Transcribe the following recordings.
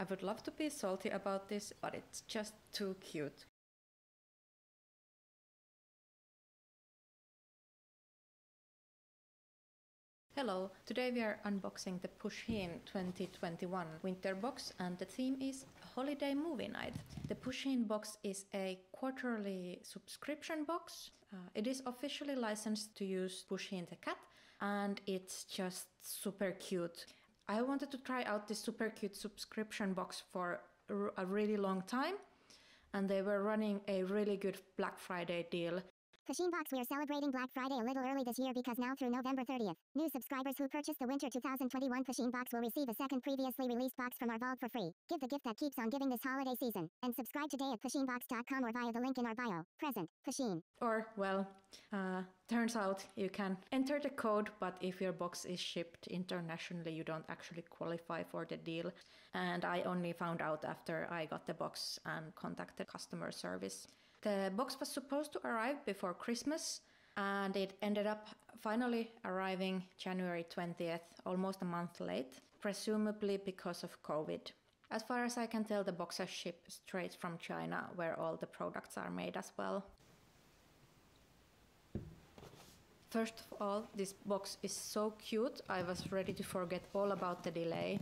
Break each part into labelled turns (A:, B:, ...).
A: I would love to be salty about this, but it's just too cute. Hello, today we are unboxing the Pusheen 2021 winter box and the theme is holiday movie night. The Pusheen box is a quarterly subscription box. Uh, it is officially licensed to use Pusheen the cat and it's just super cute. I wanted to try out this super cute subscription box for a really long time and they were running a really good Black Friday deal
B: Pusheen Box We are celebrating Black Friday a little early this year because now through November 30th, new subscribers who purchase the winter 2021 Pusheen Box will receive a second previously released box from our vault for free. Give the gift that keeps on giving this holiday season. And subscribe today at pusheenbox.com or via the link in our bio. Present. Pusheen.
A: Or, well, uh, turns out you can enter the code, but if your box is shipped internationally, you don't actually qualify for the deal. And I only found out after I got the box and contacted customer service. The box was supposed to arrive before Christmas and it ended up finally arriving January 20th, almost a month late, presumably because of COVID. As far as I can tell, the box has shipped straight from China, where all the products are made as well. First of all, this box is so cute, I was ready to forget all about the delay.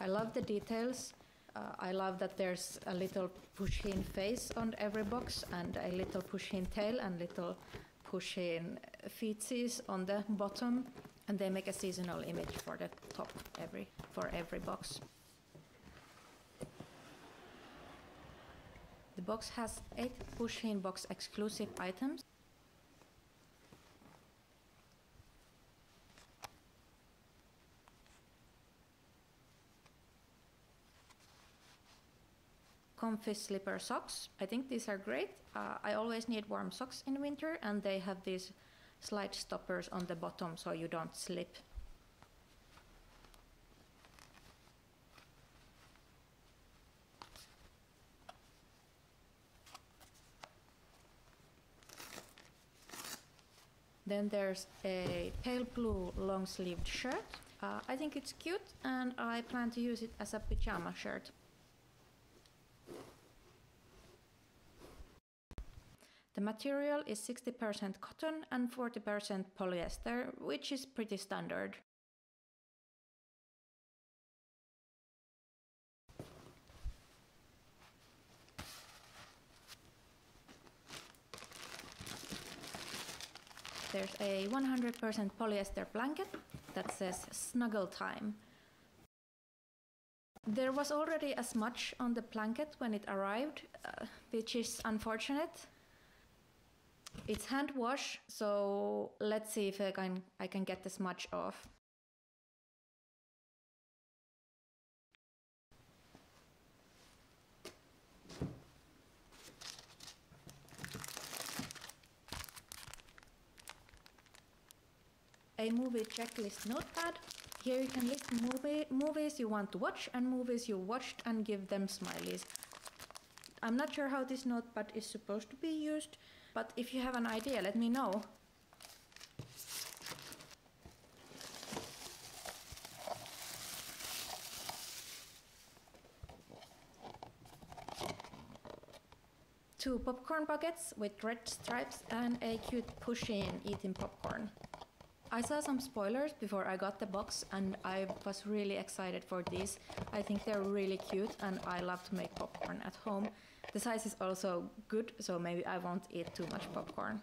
A: I love the details, uh, I love that there's a little Pusheen face on every box and a little Pusheen tail and little Pusheen feetsies on the bottom and they make a seasonal image for the top every for every box. The box has 8 Pusheen box exclusive items comfy slipper socks. I think these are great. Uh, I always need warm socks in winter and they have these slide stoppers on the bottom so you don't slip. Then there's a pale blue long sleeved shirt. Uh, I think it's cute and I plan to use it as a pajama shirt. The material is 60% cotton and 40% polyester, which is pretty standard. There's a 100% polyester blanket that says Snuggle Time. There was already a smudge on the blanket when it arrived, uh, which is unfortunate. It's hand wash, so let's see if I can, I can get this much off. A movie checklist notepad. Here you can list movie, movies you want to watch and movies you watched and give them smileys. I'm not sure how this notepad is supposed to be used, but if you have an idea, let me know. Two popcorn buckets with red stripes and a cute Pusheen eating popcorn. I saw some spoilers before I got the box and I was really excited for these. I think they're really cute and I love to make popcorn at home. The size is also good, so maybe I won't eat too much popcorn.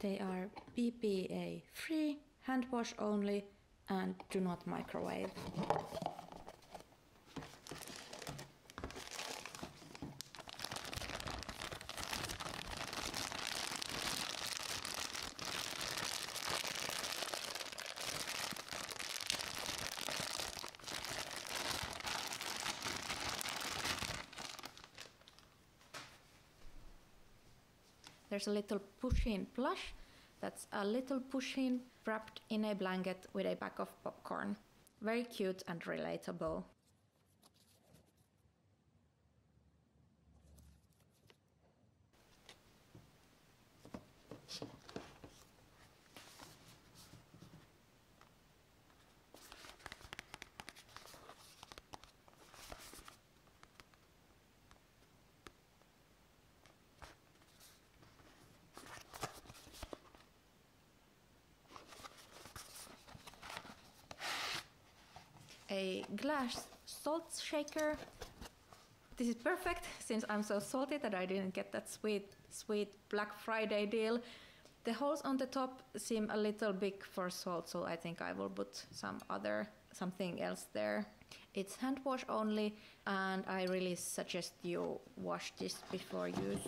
A: They are BPA free, hand wash only, and do not microwave. There's a little Pusheen plush. That's a little Pusheen wrapped in a blanket with a bag of popcorn. Very cute and relatable. A glass salt shaker. This is perfect since I'm so salty that I didn't get that sweet, sweet Black Friday deal. The holes on the top seem a little big for salt, so I think I will put some other, something else there. It's hand wash only, and I really suggest you wash this before use.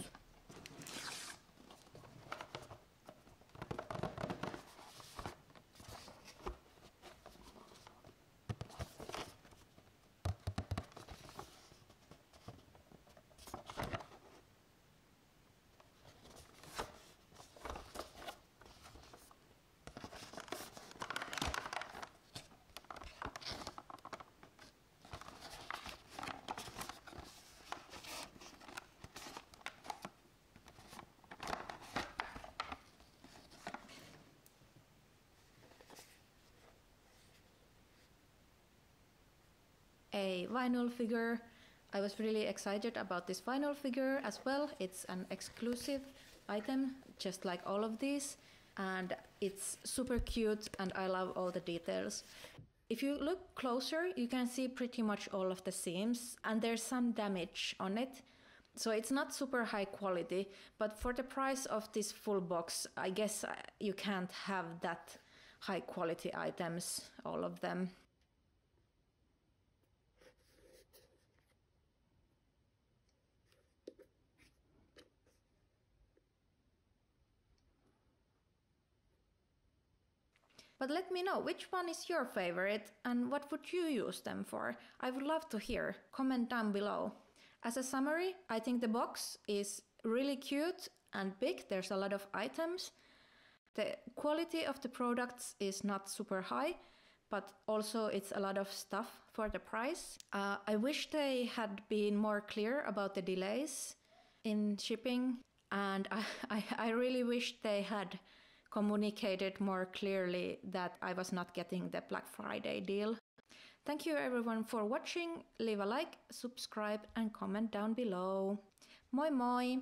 A: A vinyl figure. I was really excited about this vinyl figure as well. It's an exclusive item, just like all of these, and it's super cute and I love all the details. If you look closer, you can see pretty much all of the seams and there's some damage on it. So it's not super high quality, but for the price of this full box, I guess uh, you can't have that high quality items, all of them. But let me know which one is your favorite and what would you use them for? I would love to hear. Comment down below. As a summary, I think the box is really cute and big. There's a lot of items. The quality of the products is not super high, but also it's a lot of stuff for the price. Uh, I wish they had been more clear about the delays in shipping, and I, I, I really wish they had communicated more clearly that I was not getting the Black Friday deal. Thank you everyone for watching. Leave a like, subscribe and comment down below. Moi moi!